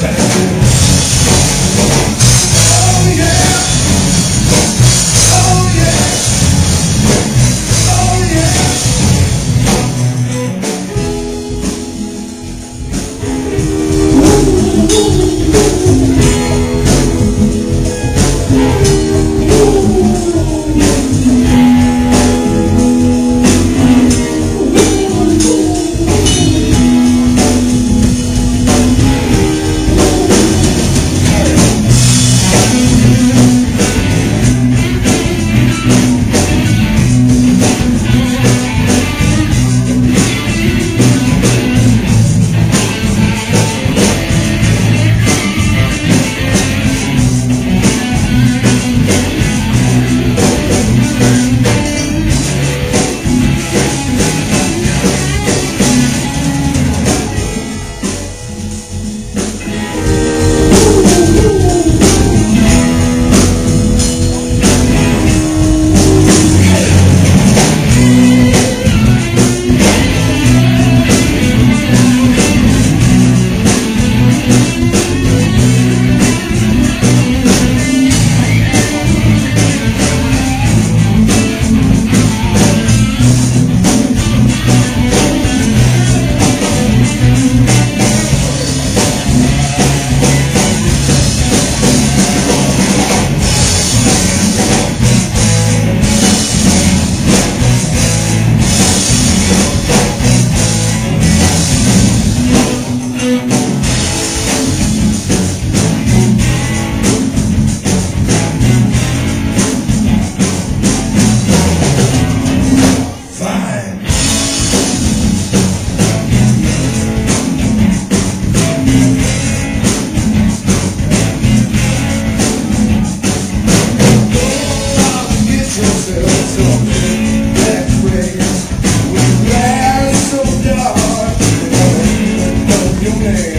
Okay. Unity.